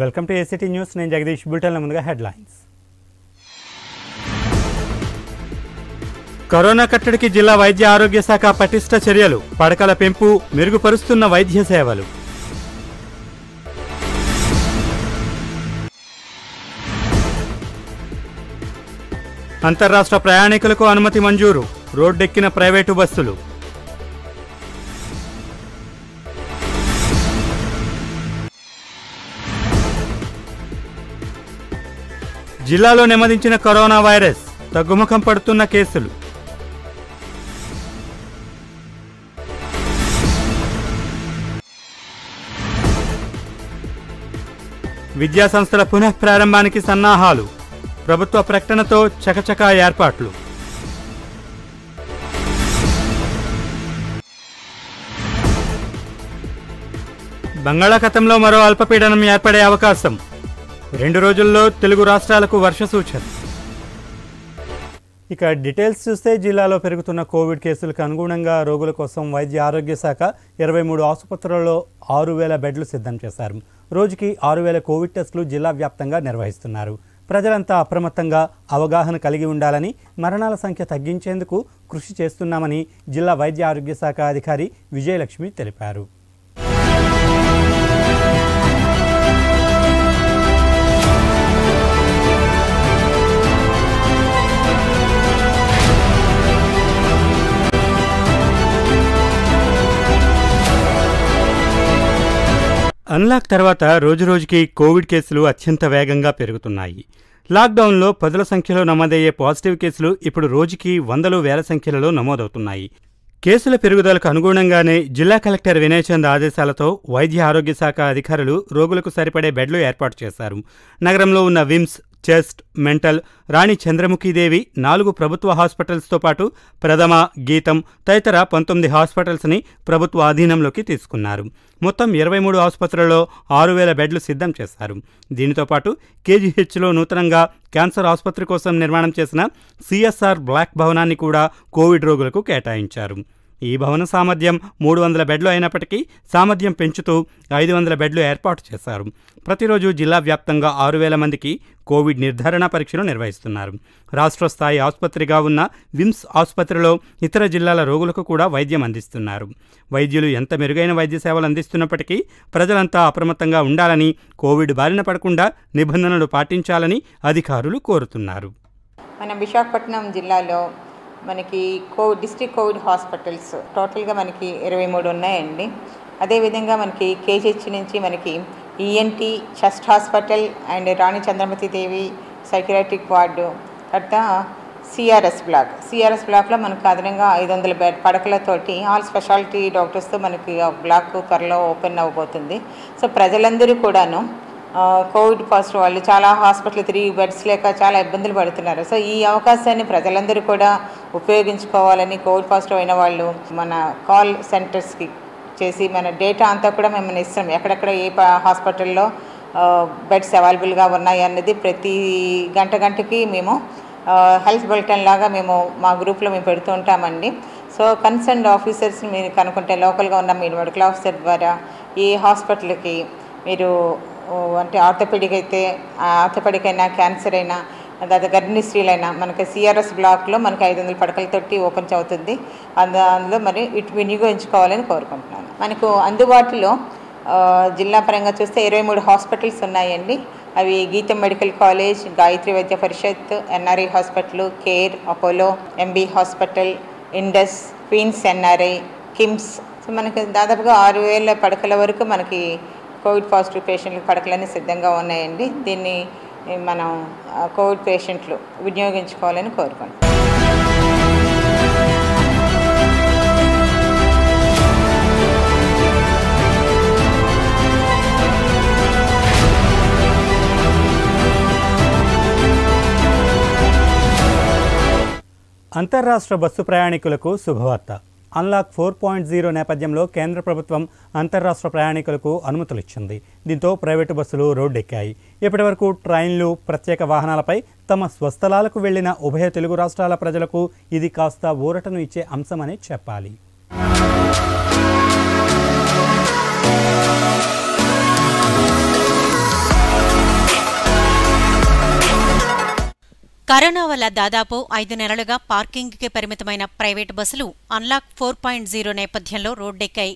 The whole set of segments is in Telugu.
వెల్కమ్ టు ఏసీటీ న్యూస్ నేను జగదీష్. బుల్టన్ ముందుగా హెడ్లైన్స్ కరోనా కట్టడికి జిల్లా వైద్య ఆరోగ్య శాఖ పటిష్ట చర్యలు. పడకల పెంపు మెరుగుపరుస్తున్న వైద్య సేవలు. అంతర్రాష్ట్ర ప్రయాణికులకు అనుమతి మంజూరు. రోడ్డెక్కిన ప్రైవేటు బస్సులు. జిల్లాలో నెమ్మదించిన కరోనా వైరస్ తగ్గుముఖం పడుతున్న కేసులు. విద్యాసంస్థల పునః ప్రారంభానికి సన్నాహాలు. ప్రభుత్వ ప్రకటనతో చకచకా ఏర్పాట్లు. బంగాళాఖాతంలో మరో అల్పపీడనం ఏర్పడే అవకాశం. రెండు రోజుల్లో తెలుగు రాష్ట్రాలకు వర్ష సూచన. ఇక డీటెయిల్స్ చూస్తే జిల్లాలో పెరుగుతున్న కోవిడ్ కేసులకు అనుగుణంగా రోగుల కోసం వైద్య ఆరోగ్య శాఖ ఇరవై మూడు ఆసుపత్రుల్లో ఆరు వేల బెడ్లు సిద్ధం చేశారు. రోజుకి ఆరు వేల కోవిడ్ టెస్టులు జిల్లా వ్యాప్తంగా నిర్వహిస్తున్నారు. ప్రజలంతా అప్రమత్తంగా అవగాహన కలిగి ఉండాలని మరణాల సంఖ్య తగ్గించేందుకు కృషి చేస్తున్నామని జిల్లా వైద్య ఆరోగ్య శాఖ అధికారి విజయలక్ష్మి తెలిపారు. అన్లాక్ తర్వాత రోజురోజుకి కోవిడ్ కేసులు అత్యంత వేగంగా పెరుగుతున్నాయి. లాక్డౌన్లో పదుల సంఖ్యలో నమోదయ్యే పాజిటివ్ కేసులు ఇప్పుడు రోజుకి వందలు వేల సంఖ్యలలో నమోదవుతున్నాయి. కేసుల పెరుగుదలకు అనుగుణంగానే జిల్లా కలెక్టర్ వినయచంద్ ఆదేశాలతో వైద్య ఆరోగ్య శాఖ అధికారులు రోగులకు సరిపడే బెడ్లు ఏర్పాటు చేశారు. నగరంలో ఉన్న విమ్స్ చెస్ట్ మెంటల్ రాణి చంద్రముఖీదేవి నాలుగు ప్రభుత్వ హాస్పిటల్స్తో పాటు ప్రథమ గీతం తదితర పంతొమ్మిది హాస్పిటల్స్ని ప్రభుత్వ ఆధీనంలోకి తీసుకున్నారు. మొత్తం ఇరవై మూడు ఆసుపత్రుల్లో ఆరు వేల బెడ్లు సిద్ధం చేశారు. దీనితో పాటు కేజీహెచ్లో నూతనంగా క్యాన్సర్ ఆసుపత్రి కోసం నిర్మాణం చేసిన సిఎస్ఆర్ బ్లాక్ భవనాన్ని కూడా కోవిడ్ రోగులకు కేటాయించారు. ఈ భవన సామర్థ్యం మూడు వందల బెడ్లు అయినప్పటికీ సామర్థ్యం పెంచుతూ ఐదు వందల బెడ్లు ఏర్పాటు చేశారు. ప్రతిరోజు జిల్లా వ్యాప్తంగా ఆరు వేల మందికి కోవిడ్ నిర్ధారణ పరీక్షలు నిర్వహిస్తున్నారు. రాష్ట్ర స్థాయి ఆసుపత్రిగా ఉన్న విమ్స్ ఆసుపత్రిలో ఇతర జిల్లాల రోగులకు కూడా వైద్యం అందిస్తున్నారు. వైద్యులు ఎంత మెరుగైన వైద్య సేవలు అందిస్తున్నప్పటికీ ప్రజలంతా అప్రమత్తంగా ఉండాలని కోవిడ్ బారిన పడకుండా నిబంధనలు పాటించాలని అధికారులు కోరుతున్నారు. మన విశాఖపట్నం జిల్లాలో మనకి కో డిస్ట్రిక్ట్ కోవిడ్ హాస్పిటల్స్. టోటల్గా మనకి ఇరవై మూడు ఉన్నాయండి. అదేవిధంగా మనకి కేజీహెచ్ నుంచి మనకి ENT chest hospital and Rani Chandramathi Devi psychiatric ward తర్వాత సిఆర్ఎస్ బ్లాక్. సిఆర్ఎస్ బ్లాక్లో మనకు అదనంగా ఐదు వందల బెడ్ పడకలతోటి ఆల్ స్పెషాలిటీ డాక్టర్స్తో మనకి ఆ బ్లాక్ త్వరలో ఓపెన్ అవ్వబోతుంది. సో ప్రజలందరూ కూడాను కోవిడ్ పాజిటివ్ వాళ్ళు చాలా హాస్పిటల్ తిరిగి బెడ్స్ లేక చాలా ఇబ్బందులు పడుతున్నారు. సో ఈ అవకాశాన్ని ప్రజలందరూ కూడా ఉపయోగించుకోవాలని కోవిడ్ పాజిటివ్ అయిన వాళ్ళు మన కాల్ సెంటర్స్కి చేసి మన డేటా అంతా కూడా మేము ఇస్తాం ఎక్కడెక్కడ ఏ హాస్పిటల్లో బెడ్స్ అవైలబుల్గా ఉన్నాయి అన్నది ప్రతి గంట గంటకి మేము హెల్త్ బులెటిన్ లాగా మేము మా గ్రూప్లో మేము పెడుతూ ఉంటామండి. సో కన్సర్న్ ఆఫీసర్స్ని మీరు కనుక్కుంటే లోకల్గా ఉన్న మీరు మెడికల్ ఆఫీసర్ ద్వారా ఈ హాస్పిటల్కి మీరు అంటే ఆర్థోపెడిక్ అయితే ఆర్థోపెడిక్ అయినా క్యాన్సర్ అయినా తర్వాత గర్భిణీ స్త్రీలైనా మనకి సిఆర్ఎస్ బ్లాక్లో మనకి ఐదు వందల పడకలతోటి ఓపెన్ అవుతుంది అందులో మరి ఇటు వినియోగించుకోవాలని కోరుకుంటున్నాను. మనకు అందుబాటులో జిల్లా పరంగా చూస్తే ఇరవై మూడు హాస్పిటల్స్ ఉన్నాయండి. అవి గీతం medical college Gayatri Vaidya Parishat NRI hospital care Apollo MB hospital Indus Queens NRI KIMS. So మనకి దాదాపుగా ఆరు వేల పడకల వరకు మనకి కోవిడ్ పాజిటివ్ పేషెంట్లు పడకలన్నీ సిద్ధంగా ఉన్నాయండి. దీన్ని మనం కోవిడ్ పేషెంట్లు వినియోగించుకోవాలని కోరుకుంటున్నాం. అంతర్రాష్ట్ర బస్సు ప్రయాణికులకు శుభవార్త. అన్లాక్ ఫోర్ పాయింట్ జీరో నేపథ్యంలో కేంద్ర ప్రభుత్వం అంతర్రాష్ట్ర ప్రయాణికులకు అనుమతులు ఇచ్చింది దీంతో ప్రైవేటు బస్సులు రోడ్డెక్కాయి. ఇప్పటివరకు ట్రైన్లు ప్రత్యేక వాహనాలపై తమ స్వస్థలాలకు వెళ్ళిన ఉభయ తెలుగు రాష్ట్రాల ప్రజలకు ఇది కాస్త ఊరటను ఇచ్చే అంశమని చెప్పాలి. కరోనా వల్ల దాదాపు ఐదు నెలలుగా పార్కింగ్కి పరిమితమైన ప్రైవేటు బస్సులు అన్లాక్ ఫోర్ పాయింట్ జీరో నేపథ్యంలో రోడ్డెక్కాయి.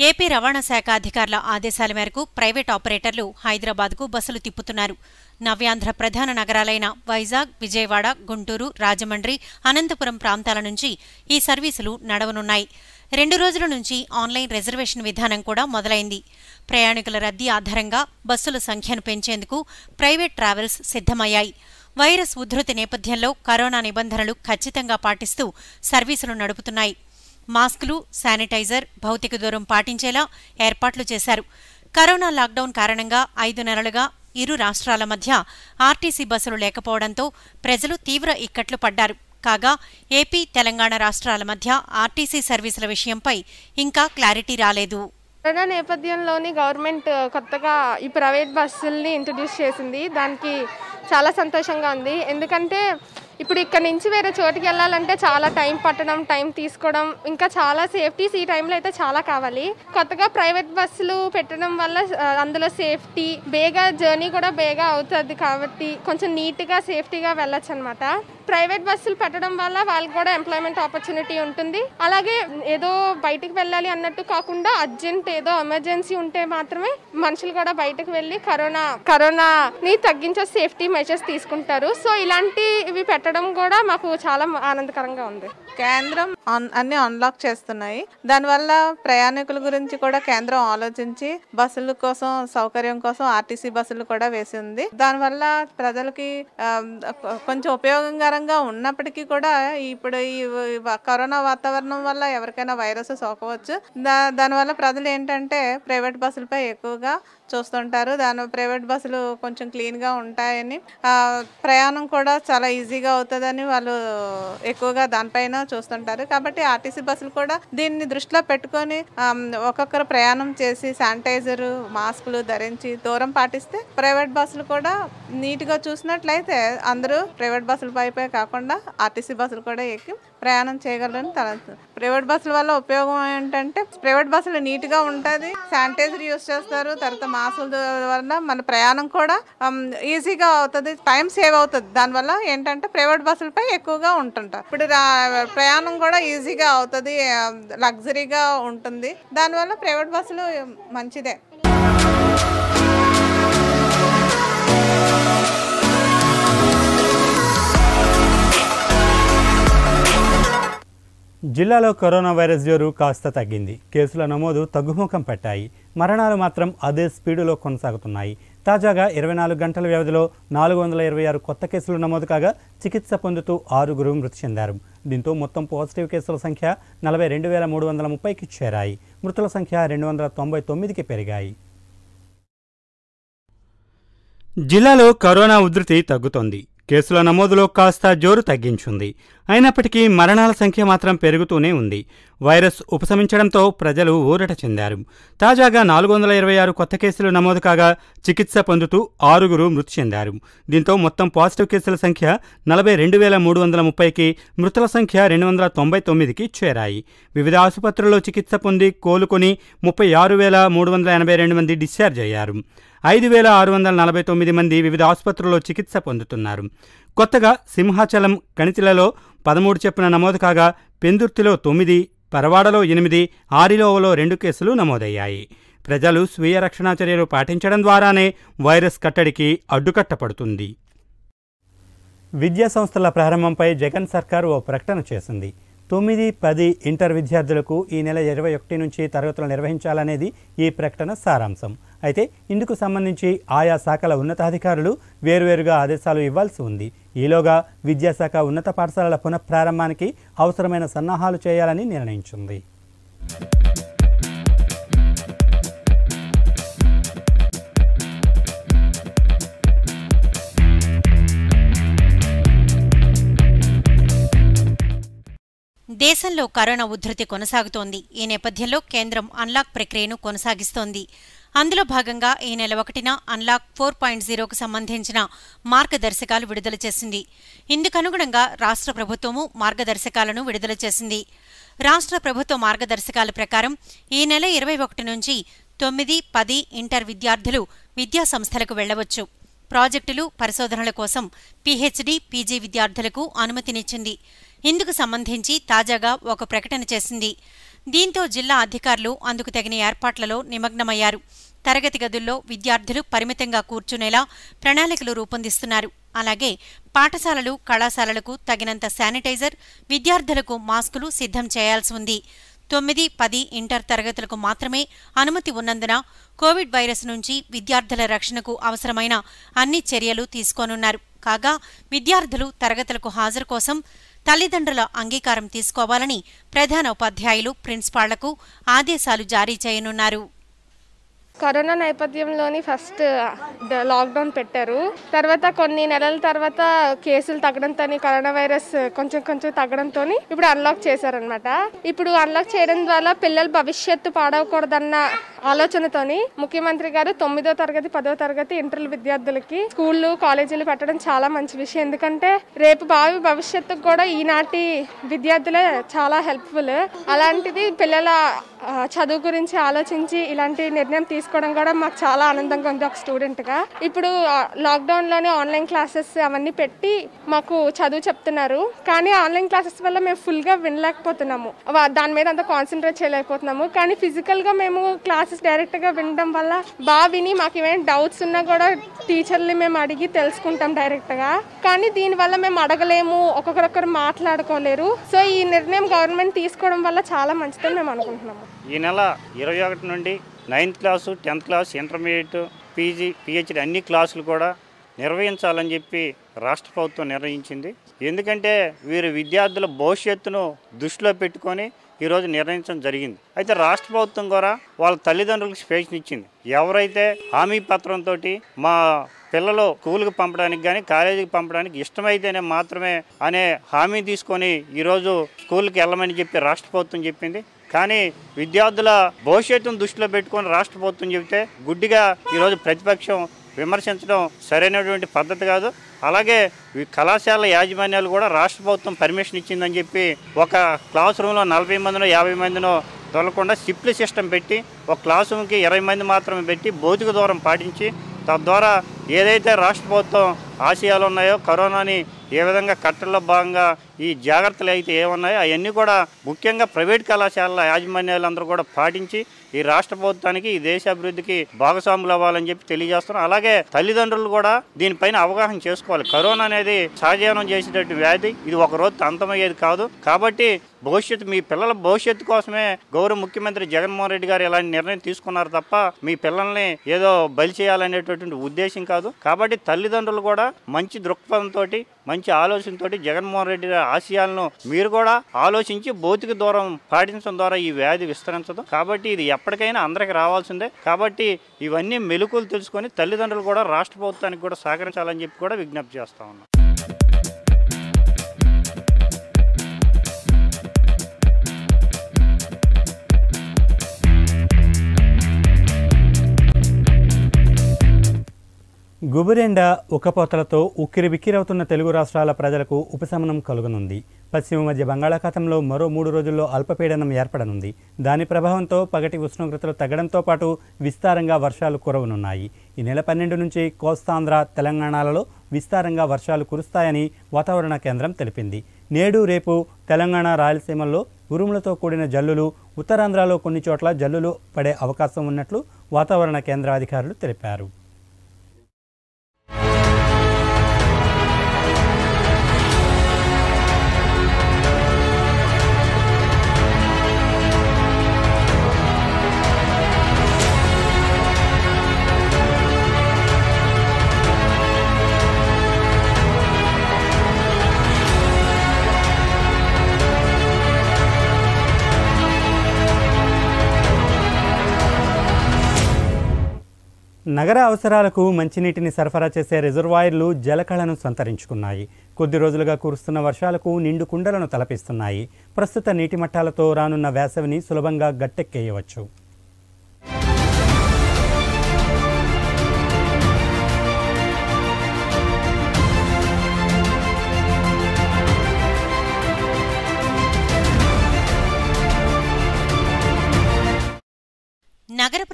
ఏపీ రవాణా శాఖ అధికారుల ఆదేశాల మేరకు ప్రైవేట్ ఆపరేటర్లు హైదరాబాద్కు బస్సులు తిప్పుతున్నారు. నవ్యాంధ్ర ప్రధాన నగరాలైన వైజాగ్ విజయవాడ గుంటూరు రాజమండ్రి అనంతపురం ప్రాంతాల నుంచి ఈ సర్వీసులు నడవనున్నాయి. రెండు రోజుల నుంచి ఆన్లైన్ రిజర్వేషన్ విధానం కూడా మొదలైంది. ప్రయాణికుల రద్దీ ఆధారంగా బస్సుల సంఖ్యను పెంచేందుకు ప్రైవేట్ ట్రావెల్స్ సిద్ధమయ్యాయి. వైరస్ ఉధృతి నేపథ్యంలో కరోనా నిబంధనలు ఖచ్చితంగా పాటిస్తూ సర్వీసులు నడుపుతున్నాయి. మాస్కులు శానిటైజర్ భౌతిక దూరం పాటించేలా ఏర్పాట్లు చేశారు. కరోనా లాక్డౌన్ కారణంగా ఐదు నెలలుగా ఇరు రాష్ట్రాల మధ్య ఆర్టీసీ బస్సులు లేకపోవడంతో ప్రజలు తీవ్ర ఇక్కట్లు పడ్డారు. కాగా ఏపీ తెలంగాణ రాష్ట్రాల మధ్య ఆర్టీసీ సర్వీసుల విషయంపై ఇంకా క్లారిటీ రాలేదు. కరోనా నేపథ్యంలోని గవర్నమెంట్ కొత్తగా ఈ ప్రైవేట్ బస్సుల్ని ఇంట్రడ్యూస్ చేసింది. దానికి చాలా సంతోషంగా ఉంది. ఎందుకంటే ఇప్పుడు ఇక్కడ నుంచి వేరే చోటుకి వెళ్ళాలంటే చాలా టైం పట్టడం టైం తీసుకోవడం ఇంకా చాలా సేఫ్టీస్ ఈ టైంలో అయితే చాలా కావాలి. కొత్తగా ప్రైవేట్ బస్సులు పెట్టడం వల్ల అందులో సేఫ్టీ బేగా జర్నీ కూడా బేగా అవుతుంది కాబట్టి కొంచెం నీట్గా సేఫ్టీగా వెళ్ళొచ్చు అనమాట ప్రైవేట్ బస్సులు పెట్టడం వల్ల వాళ్ళకి కూడా ఎంప్లాయ్మెంట్ ఆపర్చునిటీ ఉంటుంది. అలాగే ఏదో బయటకు వెళ్ళాలి అన్నట్టు కాకుండా అర్జెంట్ ఏదో ఎమర్జెన్సీ ఉంటే మాత్రమే మనుషులు కూడా బయటకు వెళ్ళి కరోనా కరోనాని తగ్గించే సేఫ్టీ మెజర్స్ తీసుకుంటారు. సో ఇలాంటి ఇవి పెట్టడం కూడా మాకు చాలా ఆనందకరంగా ఉంది. కేంద్రం అన్ని అన్లాక్ చేస్తున్నాయి. దానివల్ల ప్రయాణికుల గురించి కూడా కేంద్రం ఆలోచించి బస్సుల కోసం సౌకర్యం కోసం ఆర్టీసీ బస్సులు కూడా వేసి ఉంది. దానివల్ల ప్రజలకి కొంచెం ఉపయోగకరంగా ఉన్నప్పటికీ కూడా ఇప్పుడు ఈ కరోనా వాతావరణం వల్ల ఎవరికైనా వైరస్ సోకవచ్చు. దా దానివల్ల ప్రజలు ఏంటంటే ప్రైవేట్ బస్సులపై ఎక్కువగా చూస్తుంటారు. దాని ప్రైవేట్ బస్సులు కొంచెం క్లీన్గా ఉంటాయని. ప్రయాణం కూడా చాలా ఈజీగా అవుతుందని వాళ్ళు ఎక్కువగా దానిపైన చూస్తుంటారు. కాబట్టి ఆర్టీసీ బస్సులు కూడా దీన్ని దృష్టిలో పెట్టుకొని ఒక్కొక్కరు ప్రయాణం చేసి శానిటైజరు మాస్కులు ధరించి దూరం పాటిస్తే ప్రైవేట్ బస్సులు కూడా నీట్గా చూసినట్లయితే అందరూ ప్రైవేట్ బస్సుల పైపే కాకుండా ఆర్టీసీ బస్సులు కూడా ఎక్కి ప్రయాణం చేయగలరని తలంచు ప్రైవేట్ బస్సుల వల్ల ఉపయోగం ఏంటంటే ప్రైవేట్ బస్సులు నీట్గా ఉంటుంది శానిటైజర్ యూస్ చేస్తారు. తర్వాత మాస్కుల వల్ల మన ప్రయాణం కూడా ఈజీగా అవుతుంది టైం సేవ్ అవుతుంది. దానివల్ల ఏంటంటే ప్రైవేట్ బస్సులపై ఎక్కువగా ఉంటుంటారు ఇప్పుడు ప్రయాణం కూడా ఈజీగా అవుతుంది లగ్జరీగా ఉంటుంది. దానివల్ల ప్రైవేట్ బస్సులు మంచిదే. జిల్లాలో కరోనా వైరస్ జోరు కాస్త తగ్గింది. కేసుల నమోదు తగ్గుముఖం పట్టాయి. మరణాలు మాత్రం అదే స్పీడులో కొనసాగుతున్నాయి. తాజాగా ఇరవై నాలుగు గంటల వ్యవధిలో నాలుగు వందల ఇరవై ఆరు కొత్త కేసులు నమోదు కాగా చికిత్స పొందుతూ ఆరుగురు మృతి చెందారు. దీంతో మొత్తం పాజిటివ్ కేసుల సంఖ్య నలభై రెండు వేల మూడు వందల ముప్పైకి చేరాయి. మృతుల సంఖ్య రెండు వందల తొంభై తొమ్మిదికి పెరిగాయి. జిల్లాలో కరోనా ఉధృతి తగ్గుతోంది. కేసుల నమోదులో కాస్త జోరు తగ్గించుంది. అయినప్పటికీ మరణాల సంఖ్య మాత్రం పెరుగుతూనే ఉంది. వైరస్ ఉపశమించడంతో ప్రజలు ఊరట చెందారు. తాజాగా నాలుగు వందల ఇరవై ఆరు కొత్త కేసులు నమోదు కాగా చికిత్స పొందుతూ ఆరుగురు మృతి చెందారు. దీంతో మొత్తం పాజిటివ్ కేసుల సంఖ్య నలభై రెండు వేల మూడు వందల ముప్పైకి మృతుల సంఖ్య రెండు వందల తొంభై తొమ్మిదికి చేరాయి. వివిధ ఆసుపత్రుల్లో చికిత్స పొంది కోలుకొని ముప్పై ఆరు వేల మూడు వందల ఎనభై రెండు మంది డిశ్చార్జ్ అయ్యారు. ఐదు వేల ఆరు వందల నలభై తొమ్మిది మంది వివిధ ఆసుపత్రుల్లో చికిత్స పొందుతున్నారు. కొత్తగా సింహాచలం కణితిలలో పదమూడు చెప్పున నమోదు కాగా పెందుర్తిలో తొమ్మిది పరవాడలో ఎనిమిది ఆరిలోవలో రెండు కేసులు నమోదయ్యాయి. ప్రజలు స్వీయ రక్షణా చర్యలు పాటించడం ద్వారానే వైరస్ కట్టడికి అడ్డుకట్టపడుతుంది విద్యా సంస్థల ప్రారంభంపై జగన్ సర్కార్ ఓ ప్రకటన చేసింది. తొమ్మిది పది ఇంటర్ విద్యార్థులకు ఈ నెల ఇరవై ఒకటి నుంచి తరగతులు నిర్వహించాలనేది ఈ ప్రకటన సారాంశం. అయితే ఇందుకు సంబంధించి ఆయా శాఖల ఉన్నతాధికారులు వేరువేరుగా ఆదేశాలు ఇవ్వాల్సి ఉంది. ఈలోగా విద్యాశాఖ ఉన్నత పాఠశాలల పునఃప్రారంభానికి అవసరమైన సన్నాహాలు చేయాలని నిర్ణయించింది. దేశంలో కరోనా ఉధృతి కొనసాగుతోంది. ఈ నేపథ్యంలో కేంద్రం అన్లాక్ ప్రక్రియను కొనసాగిస్తోంది. అందులో భాగంగా ఈ నెల ఒకటిన అన్లాక్ ఫోర్ పాయింట్ జీరోకు సంబంధించిన మార్గదర్శకాలు విడుదల చేసింది. ఇందుకనుగుణంగా రాష్ట్ర ప్రభుత్వము మార్గదర్శకాలను విడుదల చేసింది. రాష్ట్ర ప్రభుత్వ మార్గదర్శకాల ప్రకారం ఈ నెల ఇరవై ఒకటి నుంచి తొమ్మిది పది ఇంటర్ విద్యార్థులు విద్యా సంస్థలకు వెళ్ళవచ్చు ప్రాజెక్టులు పరిశోధనల కోసం పీహెచ్డీ పీజీ విద్యార్థులకు అనుమతినిచ్చింది. ఇందుకు సంబంధించి తాజాగా ఒక ప్రకటన చేసింది. దీంతో జిల్లా అధికారులు అందుకు తగిన ఏర్పాట్లలో నిమగ్నమయ్యారు. తరగతి గదుల్లో విద్యార్థులు పరిమితంగా కూర్చునేలా ప్రణాళికలు రూపొందిస్తున్నారు. అలాగే పాఠశాలలు కళాశాలలకు తగినంత శానిటైజర్ విద్యార్థులకు మాస్కులు సిద్ధం చేయాల్సి ఉంది. తొమ్మిది పది ఇంటర్ తరగతులకు మాత్రమే అనుమతి ఉన్నందున కోవిడ్ వైరస్ నుంచి విద్యార్థుల రక్షణకు అవసరమైన అన్ని చర్యలు తీసుకోనున్నారు. కాగా విద్యార్థులు తరగతులకు హాజరు కోసం తల్లిదండ్రుల అంగీకారం తీసుకోవాలని ప్రధాన ఉపాధ్యాయులు ప్రిన్సిపాళ్ళకు ఆదేశాలు జారీ చేయనున్నారు. కరోనా నేపథ్యంలోని ఫస్ట్ లాక్డౌన్ పెట్టారు. తర్వాత కొన్ని నెలల తర్వాత కేసులు తగ్గడంతో కరోనా వైరస్ కొంచెం కొంచెం తగ్గడంతో ఇప్పుడు అన్లాక్ చేశారనమాట ఇప్పుడు అన్లాక్ చేయడం ద్వారా పిల్లల భవిష్యత్తు పాడవకూడదన్న ఆలోచనతోని ముఖ్యమంత్రి గారు తొమ్మిదో తరగతి పదో తరగతి ఇంటర్ విద్యార్థులకి స్కూళ్ళు కాలేజీలు పెట్టడం చాలా మంచి విషయం. ఎందుకంటే రేపు భావి భవిష్యత్తుకు కూడా ఈనాటి విద్యార్థులే చాలా హెల్ప్ఫుల్. అలాంటిది పిల్లల చదువు గురించి ఆలోచించి ఇలాంటి నిర్ణయం తీసుకోవడం కూడా మాకు చాలా ఆనందంగా ఉంది ఒక స్టూడెంట్గా. ఇప్పుడు లాక్డౌన్లోనే ఆన్లైన్ క్లాసెస్ అవన్నీ పెట్టి మాకు చదువు చెప్తున్నారు. కానీ ఆన్లైన్ క్లాసెస్ వల్ల మేము ఫుల్గా వినలేకపోతున్నాము. దాని మీద అంత కాన్సన్ట్రేట్ చేయలేకపోతున్నాము. కానీ ఫిజికల్గా మేము క్లాస్ క్లాసెస్ డైరెక్ట్గా వినడం వల్ల బాగా విని మాకు ఏమైనా డౌట్స్ ఉన్నా కూడా టీచర్ని మేము అడిగి తెలుసుకుంటాం డైరెక్ట్గా. కానీ దీనివల్ల మేము అడగలేము ఒక్కొక్కరొక్కరు మాట్లాడుకోలేరు. సో ఈ నిర్ణయం గవర్నమెంట్ తీసుకోవడం వల్ల చాలా మంచిదని మేము అనుకుంటున్నాము. ఈ నెల ఇరవై ఒకటి నుండి ninth class tenth class intermediate PG PhD అన్ని క్లాసులు కూడా నిర్వహించాలని చెప్పి రాష్ట్ర ప్రభుత్వం నిర్ణయించింది. ఎందుకంటే వీరు విద్యార్థుల భవిష్యత్తును దృష్టిలో పెట్టుకొని ఈరోజు నిర్ణయించడం జరిగింది. అయితే రాష్ట్ర ప్రభుత్వం కూడా వాళ్ళ తల్లిదండ్రులకు స్వేచ్ఛనిచ్చింది ఎవరైతే హామీ పత్రంతో మా పిల్లలు స్కూల్కి పంపడానికి కానీ కాలేజీకి పంపడానికి ఇష్టమైతేనే మాత్రమే అనే హామీ తీసుకొని ఈరోజు స్కూల్కి వెళ్ళమని చెప్పి రాష్ట్ర ప్రభుత్వం చెప్పింది. కానీ విద్యార్థుల భవిష్యత్తును దృష్టిలో పెట్టుకొని రాష్ట్ర ప్రభుత్వం చెబితే గుడ్డిగా ఈరోజు ప్రతిపక్షం విమర్శించడం సరైనటువంటి పద్ధతి కాదు. అలాగే ఈ కళాశాల యాజమాన్యాలు కూడా రాష్ట్ర ప్రభుత్వం పర్మిషన్ ఇచ్చిందని చెప్పి ఒక క్లాస్ రూమ్లో నలభై మందినో యాభై మందినో తొలకుండా సిప్లి సిస్టమ్ పెట్టి ఒక క్లాస్ రూమ్కి ఇరవై మంది మాత్రమే పెట్టి భౌతిక దూరం పాటించి తద్వారా ఏదైతే రాష్ట్ర ప్రభుత్వం ఆశయాలు ఉన్నాయో కరోనాని ఏ విధంగా కట్టల్లో భాగంగా ఈ జాగ్రత్తలు అయితే ఏమున్నాయో అవన్నీ కూడా ముఖ్యంగా ప్రైవేట్ కళాశాలల యాజమాన్యాలందరూ కూడా పాటించి ఈ రాష్ట్ర ప్రభుత్వానికి ఈ దేశ అభివృద్ధికి భాగస్వాములు అవ్వాలని చెప్పి తెలియజేస్తున్నాం. అలాగే తల్లిదండ్రులు కూడా దీనిపైన అవగాహన చేసుకోవాలి. కరోనా అనేది సహజీవనం చేసేటటువంటి వ్యాధి. ఇది ఒక రోజు అంతమయ్యేది కాదు. కాబట్టి భవిష్యత్తు మీ పిల్లల భవిష్యత్తు కోసమే గౌరవ ముఖ్యమంత్రి జగన్మోహన్ రెడ్డి గారు ఇలాంటి నిర్ణయం తీసుకున్నారు తప్ప మీ పిల్లల్ని ఏదో బలి చేయాలనేటటువంటి ఉద్దేశం కాదు. కాబట్టి తల్లిదండ్రులు కూడా మంచి దృక్పథంతో మంచి ఆలోచనతో జగన్మోహన్ రెడ్డి గారి ఆశయాలను మీరు కూడా ఆలోచించి భౌతిక దూరం పాటించడం ద్వారా ఈ వ్యాధి విస్తరించదు. కాబట్టి ఇది ఎప్పటికైనా అందరికి రావాల్సిందే. కాబట్టి ఇవన్నీ మెలుకులు తెలుసుకొని తల్లిదండ్రులు కూడా రాష్ట్ర ప్రభుత్వానికి కూడా సహకరించాలని చెప్పి కూడా విజ్ఞప్తి చేస్తా ఉన్నాం. గుబురెండ ఉక్కపోతలతో ఉక్కిరి బిక్కిరవుతున్న తెలుగు రాష్ట్రాల ప్రజలకు ఉపశమనం కలుగనుంది. పశ్చిమ మధ్య బంగాళాఖాతంలో మరో మూడు రోజుల్లో అల్పపీడనం ఏర్పడనుంది. దాని ప్రభావంతో పగటి ఉష్ణోగ్రతలు తగ్గడంతో పాటు విస్తారంగా వర్షాలు కురవనున్నాయి. ఈ నెల పన్నెండు నుంచి కోస్తాంధ్ర తెలంగాణలలో విస్తారంగా వర్షాలు కురుస్తాయని వాతావరణ కేంద్రం తెలిపింది. నేడు రేపు తెలంగాణ రాయలసీమల్లో ఉరుములతో కూడిన జల్లులు ఉత్తరాంధ్రలో కొన్ని చోట్ల జల్లులు పడే అవకాశం ఉన్నట్లు వాతావరణ కేంద్ర అధికారులు తెలిపారు. నగర అవసరాలకు మంచినీటిని సరఫరా చేసే రిజర్వాయర్లు జలకళను సంతరించుకున్నాయి. కొద్ది రోజులుగా కురుస్తున్న వర్షాలకు నిండు కుండలను తలపిస్తున్నాయి. ప్రస్తుత నీటి మట్టాలతో రానున్న వేసవిని సులభంగా గట్టెక్కేయవచ్చు.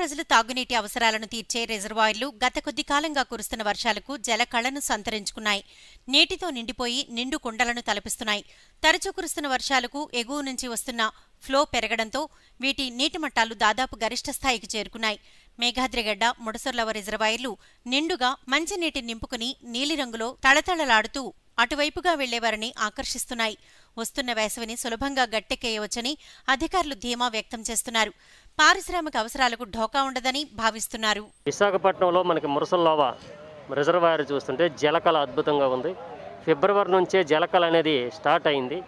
ప్రజలు తాగునీటి అవసరాలను తీర్చే రిజర్వాయర్లు గత కొద్ది కాలంగా కురుస్తున్న వర్షాలకు జలకళను సంతరించుకున్నాయి. నీటితో నిండిపోయి నిండు కుండలను తలపిస్తున్నాయి. తరచూ కురుస్తున్న వర్షాలకు ఎగువ నుంచి వస్తున్న ఫ్లో పెరగడంతో వీటి నీటి మట్టాలు దాదాపు గరిష్ట స్థాయికి చేరుకున్నాయి. మేఘాద్రిగడ్డ ముడసర్లవ రిజర్వాయర్లు నిండుగా మంచినీటి నింపుకుని నీలిరంగులో తళతళలాడుతూ అటువైపుగా వెళ్ళేవారిని ఆకర్షిస్తున్నాయి. వస్తున్న వేసవిని సులభంగా గట్టెక్కేయవచ్చని అధికారులు ధీమా వ్యక్తం చేస్తున్నారు. పారిశ్రామిక అవసరాలకు ఢోకా ఉండదని భావిస్తున్నారు. విశాఖపట్నంలో మనకి మురసల్లోవా రిజర్వాయర్ చూస్తుంటే జలకళ అద్భుతంగా ఉంది. ఫిబ్రవరి నుంచే జలకళ అనేది స్టార్ట్ అయింది.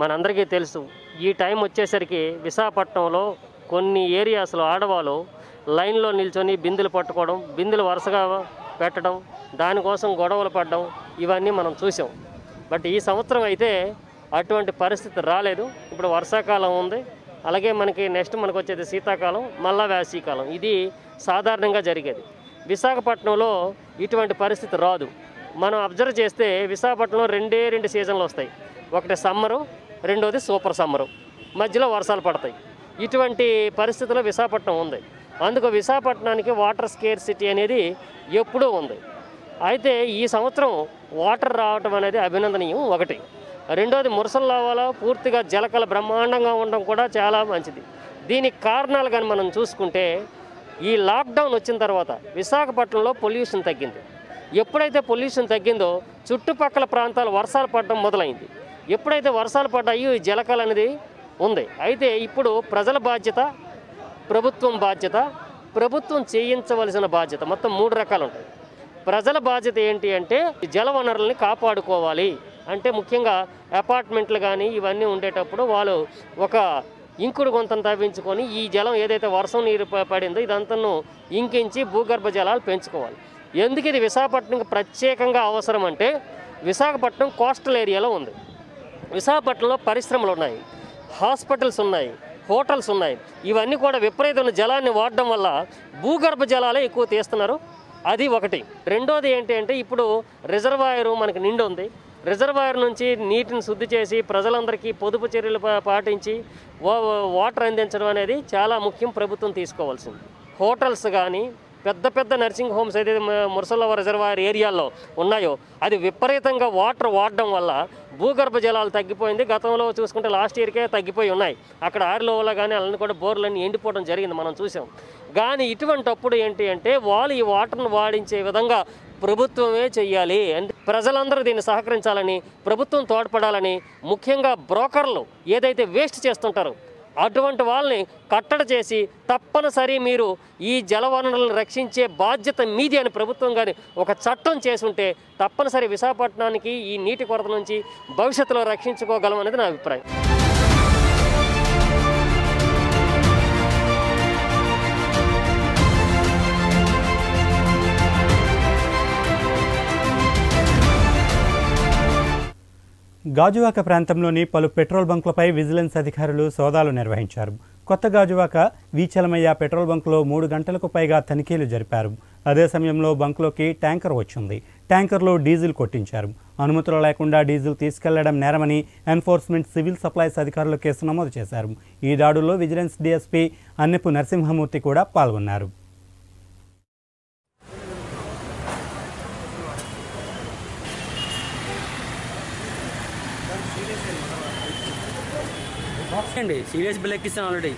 మనందరికీ తెలుసు ఈ టైం వచ్చేసరికి విశాఖపట్నంలో కొన్ని ఏరియాస్లో ఆడవాళ్ళు లైన్లో నిల్చొని బిందెలు పట్టుకోవడం బిందులు వరుసగా పెట్టడం దానికోసం గొడవలు పడడం ఇవన్నీ మనం చూసాం. బట్ ఈ సంవత్సరం అయితే అటువంటి పరిస్థితి రాలేదు. ఇప్పుడు వర్షాకాలం ఉంది. అలాగే మనకి నెక్స్ట్ మనకు వచ్చేది శీతాకాలం మళ్ళా వేసవికాలం. ఇది సాధారణంగా జరిగేది. విశాఖపట్నంలో ఇటువంటి పరిస్థితి రాదు. మనం అబ్జర్వ్ చేస్తే విశాఖపట్నంలో రెండే రెండు సీజన్లు వస్తాయి. ఒకటి సమ్మరు రెండోది సూపర్ సమ్మరు మధ్యలో వర్షాలు పడతాయి. ఇటువంటి పరిస్థితిలో విశాఖపట్నం ఉంది. అందుకు విశాఖపట్నానికి వాటర్ స్కేర్ సిటీ అనేది ఎప్పుడూ ఉంది. అయితే ఈ సంవత్సరం వాటర్ రావటం అనేది అభినందనీయం ఒకటి. రెండోది మురసల్లావాలో పూర్తిగా జలకల బ్రహ్మాండంగా ఉండడం కూడా చాలా మంచిది. దీనికి కారణాలు కానీ మనం చూసుకుంటే ఈ లాక్డౌన్ వచ్చిన తర్వాత విశాఖపట్నంలో పొల్యూషన్ తగ్గింది. ఎప్పుడైతే పొల్యూషన్ తగ్గిందో చుట్టుపక్కల ప్రాంతాలు వర్షాలు పడడం మొదలైంది. ఎప్పుడైతే వర్షాలు పడ్డాయో ఈ జలకళ అనేది ఉంది. అయితే ఇప్పుడు ప్రజల బాధ్యత ప్రభుత్వం బాధ్యత ప్రభుత్వం చేయించవలసిన బాధ్యత. మొత్తం మూడు రకాలు ఉంటాయి. ప్రజల బాధ్యత ఏంటి అంటే జల వనరుల్ని కాపాడుకోవాలి. అంటే ముఖ్యంగా అపార్ట్మెంట్లు కానీ ఇవన్నీ ఉండేటప్పుడు వాళ్ళు ఒక ఇంకుడు గుంతను తవ్వించుకొని ఈ జలం ఏదైతే వర్షం నీరు పడిందో ఇదంతను ఇంకించి భూగర్భ జలాలు పెంచుకోవాలి. ఎందుకు ఇది విశాఖపట్నంకి ప్రత్యేకంగా అవసరం అంటే విశాఖపట్నం కోస్టల్ ఏరియాలో ఉంది. విశాఖపట్నంలో పరిశ్రమలు ఉన్నాయి హాస్పిటల్స్ ఉన్నాయి హోటల్స్ ఉన్నాయి. ఇవన్నీ కూడా విపరీతమైన జలాన్ని వాడడం వల్ల భూగర్భ జలాలే ఎక్కువ తీస్తున్నారు. అది ఒకటి. రెండోది ఏంటి అంటే ఇప్పుడు రిజర్వాయర్ మనకి నిండి ఉంది రిజర్వాయర్ నుంచి నీటిని శుద్ధి చేసి ప్రజలందరికీ పొదుపు చర్యలు పాటించి వా- వాటర్ అందించడం అనేది చాలా ముఖ్యం ప్రభుత్వం తీసుకోవాల్సింది. హోటల్స్ కానీ పెద్ద పెద్ద నర్సింగ్ హోమ్స్ ఏదైతే మ- మురసలవ రిజర్వాయర్ ఏరియాల్లో ఉన్నాయో అది విపరీతంగా వాటర్ వాడడం వల్ల భూగర్భ జలాలు తగ్గిపోయింది. గతంలో చూసుకుంటే లాస్ట్ ఇయర్కే తగ్గిపోయి ఉన్నాయి. అక్కడ ఆరిలోవల కానీ అలాంటి కూడా బోర్లన్నీ ఎండిపోవడం జరిగింది మనం చూసాం. కానీ ఇటువంటి అప్పుడు ఏంటి అంటే వాళ్ళు ఈ వాటర్ను వాడించే విధంగా ప్రభుత్వమే చెయ్యాలి. అంటే ప్రజలందరూ దీన్ని సహకరించాలని ప్రభుత్వం తోడ్పడాలని ముఖ్యంగా బ్రోకర్లు ఏదైతే వేస్ట్ చేస్తుంటారో అటువంటి వాళ్ళని కట్టడి చేసి తప్పనిసరి మీరు ఈ జలవనరులను రక్షించే బాధ్యత మీది అని ప్రభుత్వం కానీ ఒక చట్టం చేసుంటే తప్పనిసరి విశాఖపట్నానికి ఈ నీటి కొరత నుంచి భవిష్యత్తులో రక్షించుకోగలం అనేది నా అభిప్రాయం. గాజువాక ప్రాంతంలోని పలు పెట్రోల్ బంకులపై విజిలెన్స్ అధికారులు సోదాలు నిర్వహించారు. కొత్త గాజువాక వీచలమయ్య పెట్రోల్ బంకులో మూడు గంటలకు పైగా తనిఖీలు జరిపారు. అదే సమయంలో బంకులోకి ట్యాంకర్ వచ్చింది. ట్యాంకర్లో డీజిల్ కొట్టించారు. అనుమతులు లేకుండా డీజిల్ తీసుకెళ్ళడం నేరమని ఎన్ఫోర్స్మెంట్ సివిల్ సప్లైస్ అధికారులు కేసు నమోదు చేశారు. ఈ దాడుల్లో విజిలెన్స్ డీఎస్పీ అన్నెపు నరసింహమూర్తి కూడా పాల్గొన్నారు. అండి సీరియస్ బిల్ ఎక్కిస్తాను ఆల్రెడీ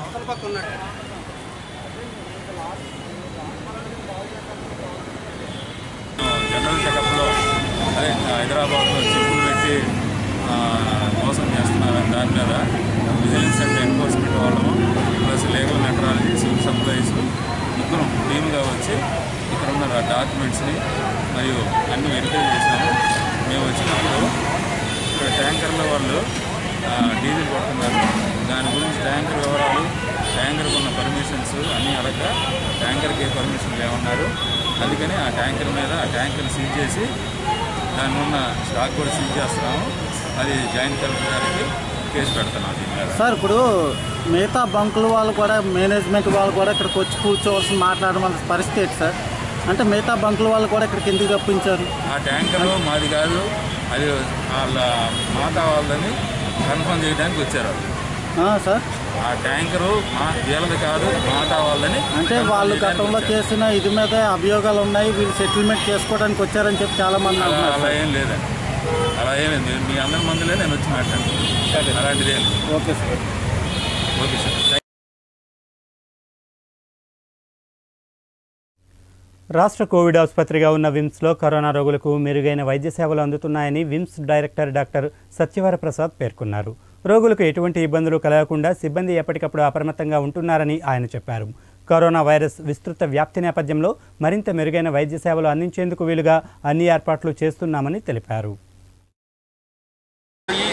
అవతల పక్క ఉన్నాడు జనరల్ చెకప్లో అదే హైదరాబాద్లో జిమ్లు పెట్టి మోసం చేస్తున్నారని దాని మీద విజిలెన్స్ అండ్ ఎన్ఫోర్స్మెంట్ వాళ్ళము plus legal metrology civil supplies ముగ్గురం టీమ్గా వచ్చి ఇక్కడ ఉన్న డాక్యుమెంట్స్ని మరియు అన్ని వెరిఫై చేశాము మేము వచ్చినప్పుడు ఇక్కడ ట్యాంకర్ల వాళ్ళు డీజిల్ కొడుతున్నారు. దాని గురించి ట్యాంకర్ వివరాలు ట్యాంకర్కి ఉన్న పర్మిషన్స్ అన్నీ అడగ ట్యాంకర్కి ఏ పర్మిషన్ లేవన్నారు. అందుకని ఆ ట్యాంకర్ మీద ఆ ట్యాంకర్ సీజ్ చేసి దాని ఉన్న స్టాక్ కూడా సీజ్ చేస్తున్నాము. అది జాయింట్ కలెక్టర్ గారికి కేసు పెడుతున్నాం దీని మీద సార్ ఇప్పుడు మిగతా బంకుల వాళ్ళు కూడా మేనేజ్మెంట్ వాళ్ళు కూడా ఇక్కడికి వచ్చి కూర్చోవాల్సి మాట్లాడడం పరిస్థితి ఏంటి సార్? అంటే మిగతా బంకుల వాళ్ళు కూడా ఇక్కడికి ఎందుకు తప్పించారు ఆ ట్యాంకర్ మాది కాదు అది వాళ్ళ మాత వాళ్ళని కన్ఫర్మ్ చేయడానికి వచ్చారు సార్? ఆ ట్యాంకరు మా వీళ్ళది కాదు మాత వాళ్ళని అంటే వాళ్ళు గతంలో. చేసిన ఇది మీద అభియోగాలు ఉన్నాయి వీళ్ళు సెటిల్మెంట్ చేసుకోవడానికి వచ్చారని చెప్పి చాలా మంది అలా. ఏం లేదండి. అలా ఏం లేదు. మీ అందరి మందులే నేను వచ్చి మాట్లాడాను అలాంటిది ఓకే సార్. Okay sir. రాష్ట్ర కోవిడ్ ఆసుపత్రిగా ఉన్న విమ్స్లో కరోనా రోగులకు మెరుగైన వైద్య సేవలు అందుతున్నాయని విమ్స్ డైరెక్టర్ డాక్టర్ సత్యవర ప్రసాద్ పేర్కొన్నారు. రోగులకు ఎటువంటి ఇబ్బందులు కలగకుండా సిబ్బంది ఎప్పటికప్పుడు అప్రమత్తంగా ఉంటున్నారని ఆయన చెప్పారు. కరోనా వైరస్ విస్తృత వ్యాప్తి నేపథ్యంలో మరింత మెరుగైన వైద్య సేవలు అందించేందుకు వీలుగా అన్ని ఏర్పాట్లు చేస్తున్నామని తెలిపారు.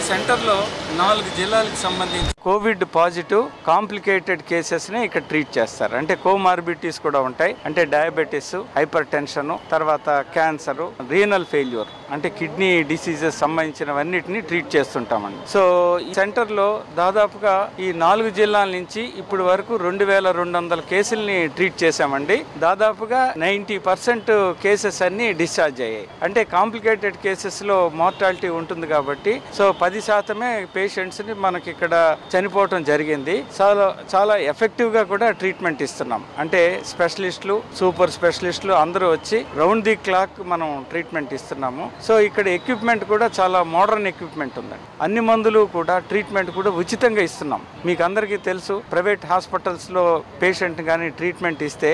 సెంటర్లో నాలుగు జిల్లాలకు సంబంధించి కోవిడ్ పాజిటివ్ కాంప్లికేటెడ్ కేసెస్ని ఇక్కడ ట్రీట్ చేస్తారు. అంటే కోమార్బిటీస్ కూడా ఉంటాయి. అంటే డయాబెటీస్ హైపర్ టెన్షన్ తర్వాత క్యాన్సర్ రీనల్ ఫెయిల్యూర్ అంటే కిడ్నీ డిసీజెస్ సంబంధించినవన్నిటిని ట్రీట్ చేస్తుంటామండి. సో ఈ సెంటర్లో దాదాపుగా ఈ నాలుగు జిల్లాల నుంచి ఇప్పటి వరకు రెండు వేల రెండు వందల కేసుల్ని ట్రీట్ చేశామండి. దాదాపుగా నైంటీ పర్సెంట్ కేసెస్ అన్ని డిశ్చార్జ్ అయ్యాయి. అంటే కాంప్లికేటెడ్ కేసెస్లో మార్టాలిటీ ఉంటుంది కాబట్టి సో పది శాతమే పేషెంట్స్ని మనకి ఇక్కడ చనిపోవటం జరిగింది. చాలా చాలా ఎఫెక్టివ్గా కూడా ట్రీట్మెంట్ ఇస్తున్నాం. అంటే స్పెషలిస్టులు సూపర్ స్పెషలిస్టులు అందరూ వచ్చి రౌండ్ ది క్లాక్ మనం ట్రీట్మెంట్ ఇస్తున్నాము. సో ఇక్కడ ఎక్విప్మెంట్ కూడా చాలా మోడర్న్ ఎక్విప్మెంట్ ఉందండి. అన్ని మందులు కూడా ట్రీట్మెంట్ కూడా ఉచితంగా ఇస్తున్నాం. మీకు అందరికీ తెలుసు ప్రైవేట్ హాస్పిటల్స్లో పేషెంట్ కానీ ట్రీట్మెంట్ ఇస్తే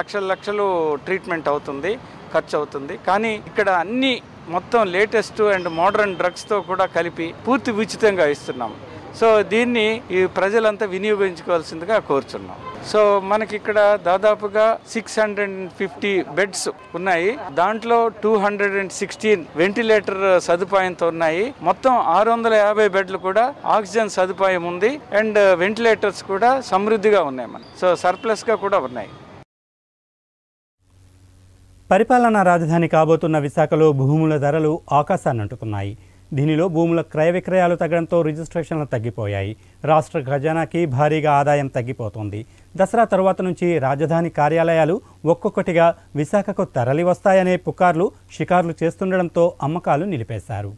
లక్షల లక్షలు ట్రీట్మెంట్ అవుతుంది ఖర్చు అవుతుంది. కానీ ఇక్కడ అన్ని మొత్తం లేటెస్ట్ అండ్ మోడర్న్ డ్రగ్స్తో కూడా కలిపి పూర్తి ఉచితంగా ఇస్తున్నాం. సో దీన్ని ఈ ప్రజలంతా వినియోగించుకోవాల్సిందిగా కోరుచున్నాం. సో మనకి ఇక్కడ దాదాపుగా six hundred and fifty beds ఉన్నాయి. దాంట్లో two hundred and sixteen ventilator సదుపాయంతో ఉన్నాయి. మొత్తం ఆరు వందల యాభై బెడ్లు కూడా ఆక్సిజన్ సదుపాయం ఉంది. అండ్ వెంటిలేటర్స్ కూడా సమృద్ధిగా ఉన్నాయి మన సో సర్ప్లస్గా కూడా ఉన్నాయి. పరిపాలనా రాజధాని కాబోతున్న విశాఖలో భూముల ధరలు ఆకాశాన్ని అంటుతున్నాయి దీనిలో భూముల క్రయ విక్రయాలు తగ్గడంతో రిజిస్ట్రేషన్లు తగ్గిపోయాయి. రాష్ట్ర ఖజానాకి భారీగా ఆదాయం తగ్గిపోతుంది. దసరా తరువాత నుంచి రాజధాని కార్యాలయాలు ఒక్కొక్కటిగా విశాఖకు తరలి వస్తాయనే పుకార్లు షికార్లు చేస్తుండడంతో అమ్మకాలు నిలిపేశారు.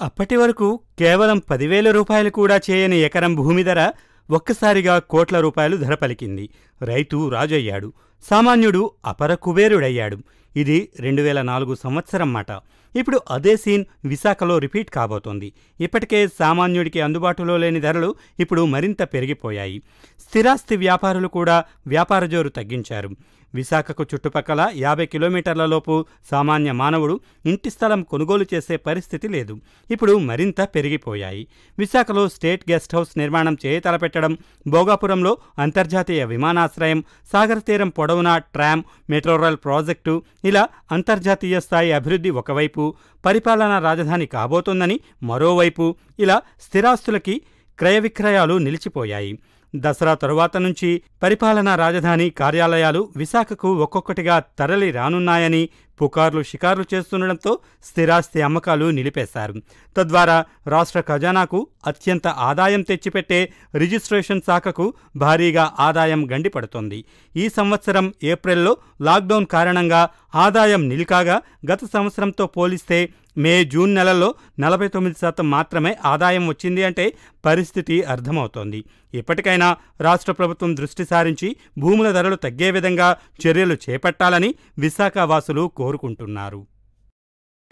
అప్పటి వరకు కేవలం పదివేల రూపాయలు కూడా చేయని ఎకరం భూమి ధర ఒక్కసారిగా కోట్ల రూపాయలు ధర పలికింది. రైతు రాజయ్యాడు. సామాన్యుడు అపర కుబేరుడయ్యాడు. ఇది రెండు వేల నాలుగు సంవత్సరం మాట. ఇప్పుడు అదే సీన్ విశాఖలో రిపీట్ కాబోతోంది. ఇప్పటికే సామాన్యుడికి అందుబాటులో లేని ధరలు ఇప్పుడు మరింత పెరిగిపోయాయి. స్థిరాస్తి వ్యాపారులు కూడా వ్యాపార జోరు తగ్గించారు. విశాఖకు చుట్టుపక్కల యాభై కిలోమీటర్ల లోపు సామాన్య మానవుడు ఇంటి స్థలం కొనుగోలు చేసే పరిస్థితి లేదు. ఇప్పుడు మరింత పెరిగిపోయాయి. విశాఖలో స్టేట్ గెస్ట్ హౌస్ నిర్మాణం చేయతలపెట్టడం భోగాపురంలో అంతర్జాతీయ విమానాశ్రయం సాగర తీరం పొడవునా ట్రామ్ మెట్రోరైల్ ప్రాజెక్టు ఇలా అంతర్జాతీయ స్థాయి అభివృద్ధి ఒకవైపు పరిపాలనా రాజధాని కాబోతోందని మరోవైపు ఇలా స్థిరాస్తులకి క్రయ విక్రయాలు నిలిచిపోయాయి. దసరా తరువాత నుంచి పరిపాలనా రాజధాని కార్యాలయాలు విశాఖకు ఒక్కొక్కటిగా తరలి రానున్నాయని పుకార్లు షికార్లు చేస్తుండడంతో స్థిరాస్తి అమ్మకాలు నిలిపేశారు. తద్వారా రాష్ట్ర ఖజానాకు అత్యంత ఆదాయం తెచ్చిపెట్టే రిజిస్ట్రేషన్ శాఖకు భారీగా ఆదాయం గండిపడుతోంది. ఈ సంవత్సరం ఏప్రిల్లో లాక్డౌన్ కారణంగా ఆదాయం నిలికాగా గత సంవత్సరంతో పోలిస్తే మే జూన్ నెలల్లో నలభై తొమ్మిది శాతం మాత్రమే ఆదాయం వచ్చింది అంటే పరిస్థితి అర్థమవుతోంది. ఇప్పటికైనా రాష్ట్ర ప్రభుత్వం దృష్టి సారించి భూముల ధరలు తగ్గే విధంగా చర్యలు చేపట్టాలని విశాఖ వాసులు కోరుకుంటున్నారు.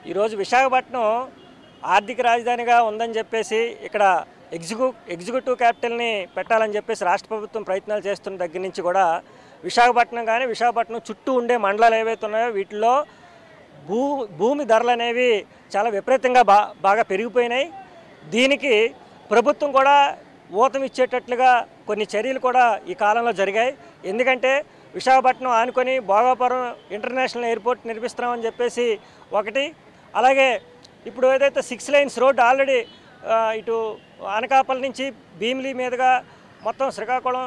ఈరోజు విశాఖపట్నం ఆర్థిక రాజధానిగా ఉందని చెప్పేసి ఇక్కడ ఎగ్జిక్యూ ఎగ్జిక్యూటివ్ క్యాపిటల్ని పెట్టాలని చెప్పేసి రాష్ట్ర ప్రభుత్వం ప్రయత్నాలు చేస్తున్న దగ్గర నుంచి కూడా విశాఖపట్నం కానీ విశాఖపట్నం చుట్టూ ఉండే మండలాలు ఏవైతే ఉన్నాయో వీటిలో భూ భూమి ధరలు అనేవి చాలా విపరీతంగా బా బాగా పెరిగిపోయినాయి. దీనికి ప్రభుత్వం కూడా ఊతం ఇచ్చేటట్లుగా కొన్ని చర్యలు కూడా ఈ కాలంలో జరిగాయి. ఎందుకంటే విశాఖపట్నం ఆనుకొని భోగాపురం ఇంటర్నేషనల్ ఎయిర్పోర్ట్ నిర్మిస్తున్నామని చెప్పేసి ఒకటి. అలాగే ఇప్పుడు ఏదైతే సిక్స్ లైన్స్ రోడ్ ఆల్రెడీ ఇటు అనకాపల్లి నుంచి భీమిలి మీదుగా మొత్తం శ్రీకాకుళం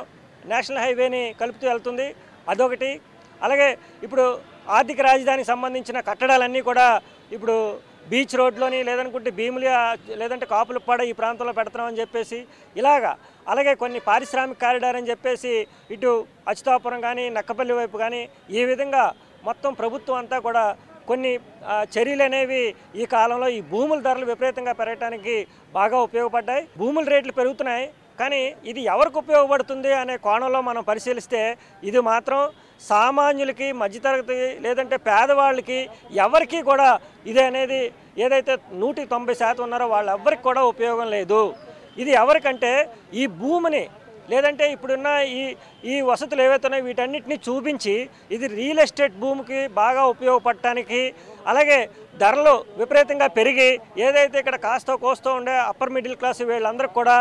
నేషనల్ హైవేని కలుపుతూ వెళ్తుంది. అదొకటి. అలాగే ఇప్పుడు ఆర్థిక రాజధానికి సంబంధించిన కట్టడాలన్నీ కూడా ఇప్పుడు బీచ్ రోడ్లోని లేదనుకుంటే భీములి లేదంటే లేదంటే కాపులపాడ ఈ ప్రాంతంలో పెడతామని చెప్పేసి ఇలాగా. అలాగే కొన్ని పారిశ్రామిక కారిడార్ అని చెప్పేసి ఇటు అచ్యుతాపురం కానీ నక్కపల్లి వైపు కానీ ఈ విధంగా మొత్తం ప్రభుత్వం అంతా కూడా కొన్ని చర్యలు అనేవి ఈ కాలంలో ఈ భూముల ధరలు విపరీతంగా పెరగడానికి బాగా ఉపయోగపడ్డాయి. భూముల రేట్లు పెరుగుతున్నాయి. కానీ ఇది ఎవరికి ఉపయోగపడుతుంది అనే కోణంలో మనం పరిశీలిస్తే ఇది మాత్రం సామాన్యులకి మధ్యతరగతి లేదంటే పేదవాళ్ళకి ఎవరికి కూడా ఇది అనేది ఏదైతే నూటి తొంభై శాతం ఉన్నారో వాళ్ళెవ్వరికి కూడా ఉపయోగం లేదు. ఇది ఎవరికంటే ఈ భూమిని లేదంటే ఇప్పుడున్న ఈ ఈ వసతులు ఏవైతున్నాయో వీటన్నిటిని చూపించి ఇది రియల్ ఎస్టేట్ భూమికి బాగా ఉపయోగపడటానికి అలాగే ధరలు విపరీతంగా పెరిగి ఏదైతే ఇక్కడ కాస్తో కోస్తో ఉండే అప్పర్ మిడిల్ క్లాస్ వీళ్ళందరికీ కూడా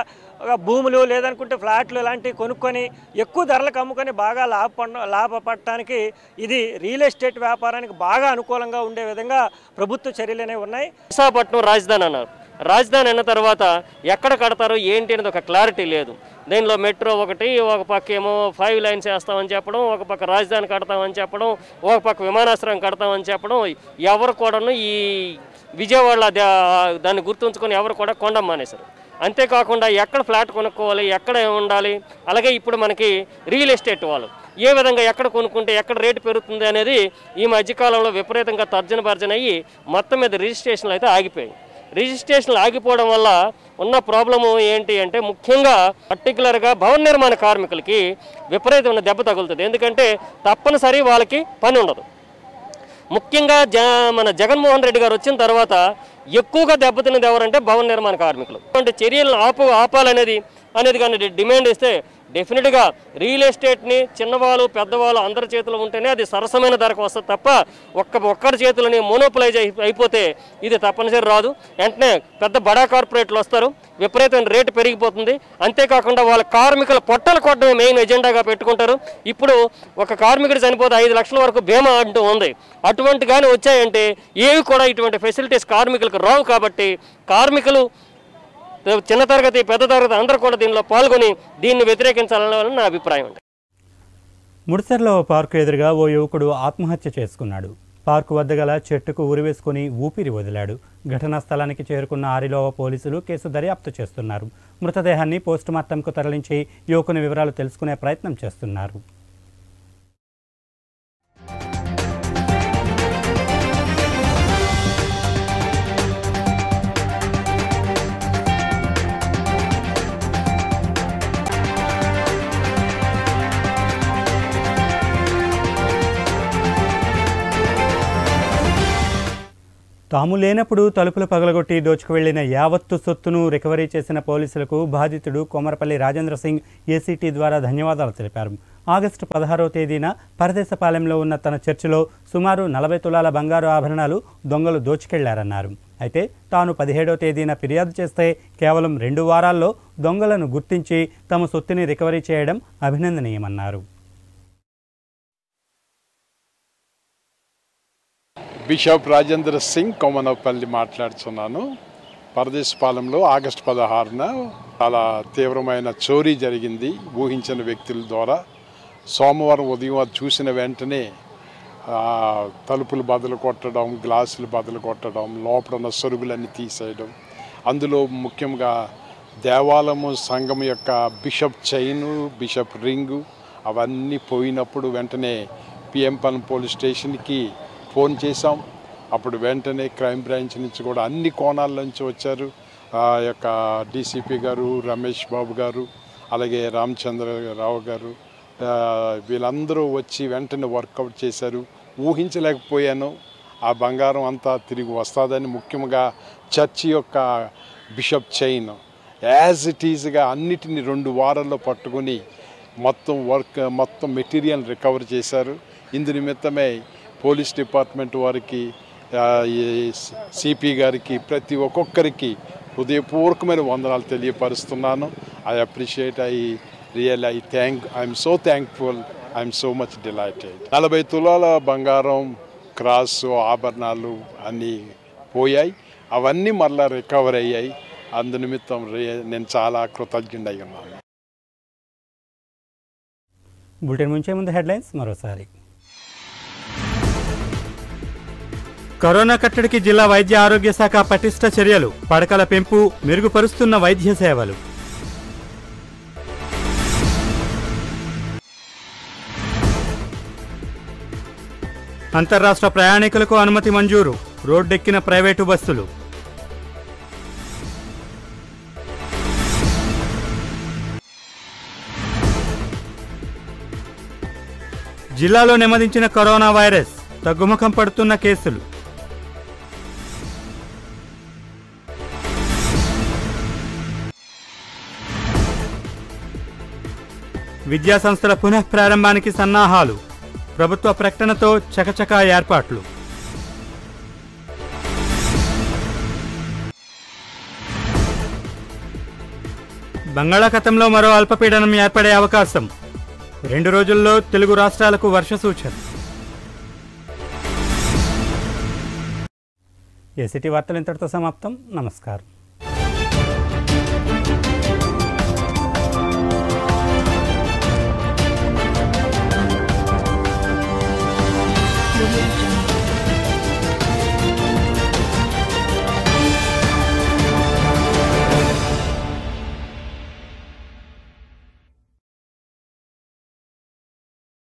భూములు లేదనుకుంటే ఫ్లాట్లు ఇలాంటివి కొనుక్కొని ఎక్కువ ధరలకు అమ్ముకొని బాగా లాభ లాభపడటానికి ఇది రియల్ ఎస్టేట్ వ్యాపారానికి బాగా అనుకూలంగా ఉండే విధంగా ప్రభుత్వ చర్యలు అనేవి ఉన్నాయి. విశాఖపట్నం రాజధాని అన్నారు. రాజధాని అన్న తర్వాత ఎక్కడ కడతారు ఏంటి అనేది ఒక క్లారిటీ లేదు. దీనిలో మెట్రో ఒకటి ఒక పక్క ఏమో ఫైవ్ లైన్స్ వేస్తామని చెప్పడం ఒక పక్క రాజధాని కడతామని చెప్పడం ఒక పక్క విమానాశ్రయం కడతామని చెప్పడం ఎవరు కూడాను ఈ విజయవాడలో దా- దాన్ని గుర్తుంచుకొని ఎవరు కూడా కొండం మానేశారు. అంతేకాకుండా ఎక్కడ ఫ్లాట్ కొనుక్కోవాలి ఎక్కడ ఉండాలి అలాగే ఇప్పుడు మనకి రియల్ ఎస్టేట్ వాళ్ళు. ఏ విధంగా ఎక్కడ కొనుక్కుంటే ఎక్కడ రేటు పెరుగుతుంది అనేది ఈ మధ్యకాలంలో విపరీతంగా తర్జన భర్జన అయ్యి మొత్తం మీద రిజిస్ట్రేషన్లు అయితే ఆగిపోయాయి. రిజిస్ట్రేషన్లు ఆగిపోవడం వల్ల ఉన్న ప్రాబ్లము ఏంటి అంటే ముఖ్యంగా పర్టికులర్గా భవన నిర్మాణ కార్మికులకి విపరీతమైన దెబ్బ తగులుతుంది. ఎందుకంటే తప్పనిసరి వాళ్ళకి పని ఉండదు. ముఖ్యంగా జ మన జగన్మోహన్ రెడ్డి గారు వచ్చిన తర్వాత ఎక్కువగా దెబ్బతిన్నది ఎవరంటే భవన నిర్మాణ కార్మికులు. అంటే చర్యలను ఆపు ఆపాలనేది అనేది కానీ డిమాండ్ ఇస్తే డెఫినెట్గా రియల్ ఎస్టేట్ని చిన్నవాళ్ళు పెద్దవాళ్ళు అందరి చేతిలో ఉంటేనే అది సరసమైన ధరకు వస్తుంది తప్ప ఒక్క ఒక్కరి చేతులని మోనోపలైజ్ అయిపోతే ఇది తప్పనిసరి రాదు. వెంటనే పెద్ద బడా కార్పొరేట్లు వస్తారు. విపరీతమైన రేటు పెరిగిపోతుంది. అంతేకాకుండా వాళ్ళ కార్మికుల పొట్టలు కొట్టడమే మెయిన్ ఎజెండాగా పెట్టుకుంటారు. ఇప్పుడు ఒక కార్మికుడు చనిపోతే ఐదు లక్షల వరకు బీమా అంటూ ఉంది. అటువంటి కానీ వచ్చాయంటే ఏవి కూడా ఇటువంటి ఫెసిలిటీస్ కార్మికులకు రావు కాబట్టి కార్మికులు చిన్న తరగతి పెద్ద తరగతి అందరూ కూడా దీనిలో పాల్గొని దీన్ని వ్యతిరేకించాలని నా అభిప్రాయం అండి. ముడిసెర్లో ఓ పార్కు ఎదురుగా ఓ యువకుడు ఆత్మహత్య చేసుకున్నాడు. పార్కు వద్ద గల చెట్టుకు ఉరివేసుకుని ఊపిరి వదిలాడు. ఘటనా స్థలానికి చేరుకున్న ఆరిలో పోలీసులు కేసు దర్యాప్తు చేస్తున్నారు. మృతదేహాన్ని పోస్టుమార్టంకు తరలించి యువకుని వివరాలు తెలుసుకునే ప్రయత్నం చేస్తున్నారు. తాము లేనప్పుడు తలుపులు పగలగొట్టి దోచుకు వెళ్ళిన యావత్తు సొత్తును రికవరీ చేసిన పోలీసులకు బాధితుడు కొమరపల్లి రాజేంద్ర సింగ్ ఏసీటీ ద్వారా ధన్యవాదాలు తెలిపారు. ఆగస్టు పదహారవ తేదీన పరదేశపాలెంలో ఉన్న తన చర్చిలో సుమారు నలభై తులాల బంగారు ఆభరణాలు దొంగలు దోచుకెళ్ళారన్నారు. అయితే తాను పదిహేడో తేదీన ఫిర్యాదు చేస్తే కేవలం రెండు వారాల్లో దొంగలను గుర్తించి తమ సొత్తుని రికవరీ చేయడం అభినందనీయమన్నారు. బిషప్ రాజేంద్ర సింగ్ కొమనపల్లి మాట్లాడుతున్నాను పరదేశపాలెంలో ఆగస్టు పదహారున చాలా తీవ్రమైన చోరీ జరిగింది. ఊహించిన వ్యక్తుల ద్వారా సోమవారం ఉదయం అది చూసిన వెంటనే తలుపులు బదులు కొట్టడం గ్లాసులు బదులు కొట్టడం లోపల ఉన్న సరుగులన్నీ తీసేయడం. అందులో ముఖ్యంగా దేవాలయము సంఘం యొక్క బిషప్ చైను బిషప్ రింగు అవన్నీ పోయినప్పుడు వెంటనే పిఎంపల్లి పోలీస్ స్టేషన్కి ఫోన్ చేశాం. అప్పుడు వెంటనే క్రైమ్ బ్రాంచ్ నుంచి కూడా అన్ని కోణాల నుంచి వచ్చారు. ఆ యొక్క డీసీపీ గారు రమేష్ బాబు గారు అలాగే రామచంద్రరావు గారు వీళ్ళందరూ వచ్చి వెంటనే వర్కౌట్ చేశారు. ఊహించలేకపోయాను. ఆ బంగారం అంతా తిరిగి వస్తుందని ముఖ్యంగా చర్చి యొక్క బిషప్ చైన్. యాజ్ ఇట్ ఈజ్గా అన్నిటిని రెండు వారాల్లో పట్టుకుని మొత్తం వర్క్ మొత్తం మెటీరియల్ రికవర్ చేశారు. ఇందు నిమిత్తమే పోలీస్ డిపార్ట్మెంట్ వారికి సిపి గారికి ప్రతి ఒక్కొక్కరికి హృదయపూర్వకమైన వందనాలు తెలియపరుస్తున్నాను. I appreciate I real I thank I'm so thankful I'm so much delighted నలభై తులాల బంగారం క్రాస్ ఆభరణాలు అన్నీ పోయాయి. అవన్నీ మళ్ళా రికవర్ అయ్యాయి. అందు నిమిత్తం నేను చాలా కృతజ్ఞుడై ఉన్నాను. బులెటిన్ ముంచే ముందు హెడ్లైన్స్ మరోసారి. కరోనా కట్టడికి జిల్లా వైద్య ఆరోగ్య శాఖ పటిష్ట చర్యలు పడకల పెంపు మెరుగుపరుస్తున్న వైద్య సేవలు. అంతర్రాష్ట్ర ప్రయాణికులకు అనుమతి మంజూరు రోడ్డెక్కిన ప్రైవేటు బస్సులు. జిల్లాలో నెమ్మదించిన కరోనా వైరస్ తగ్గుముఖం పడుతున్న కేసులు. విద్యాసంస్థల పునః ప్రారంభానికి సన్నాహాలు ప్రభుత్వ ప్రకటనతో చకచకా ఏర్పాట్లు. బంగాళాఖాతంలో మరో అల్పపీడనం ఏర్పడే అవకాశం. రెండు రోజుల్లో తెలుగు రాష్ట్రాలకు వర్ష సూచన. ఏసీటీ వార్తలు ఇంతటితో సమాప్తం. నమస్కారం.